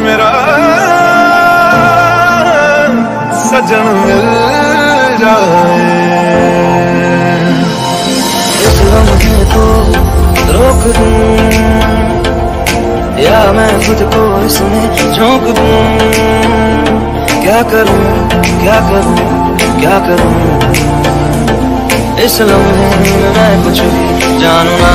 میرا سجن مل جائے۔ اس غم کے تو روک دوں، یا میں خود کو اس میں جھونک دوں؟ کیا کروں کیا کروں کیا کروں؟ اس لمحے میں کچھ بھی جاننا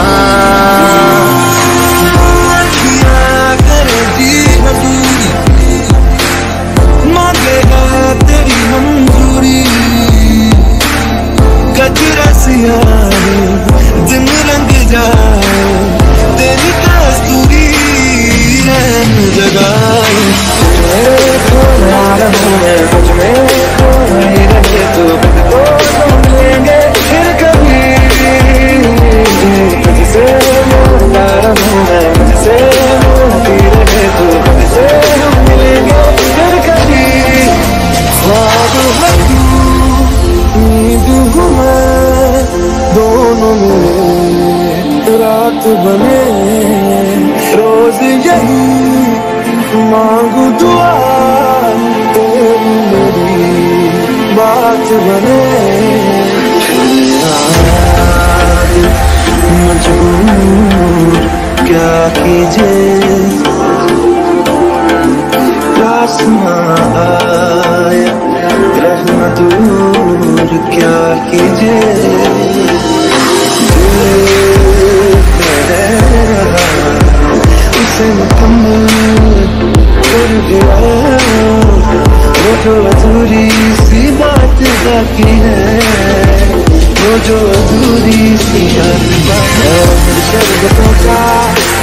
تو بنے۔ روز یہی مانگو دعا، تیری میری بات بنے۔ مجبور کیا کیجیے؟ رحمت دور کیا کیجیے؟ جو ادھوری سی بات باقی ہے وہ جو ادھوری سی بات باقی ہے